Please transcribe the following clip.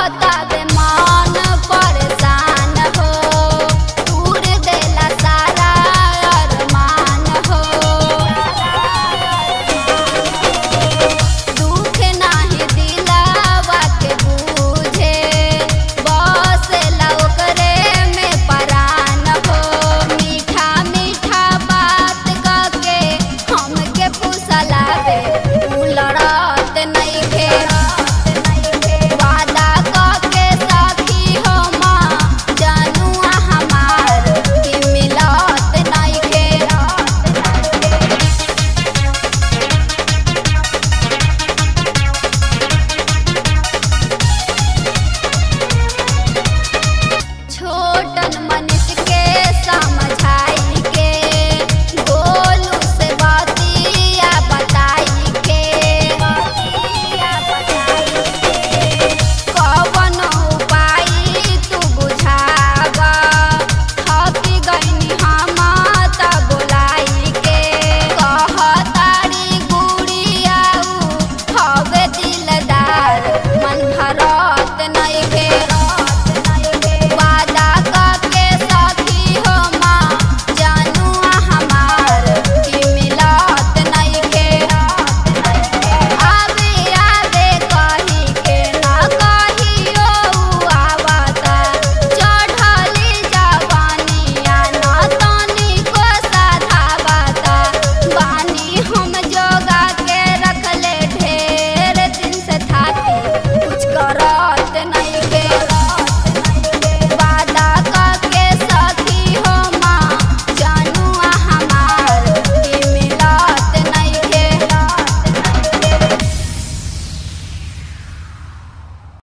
खता दे मान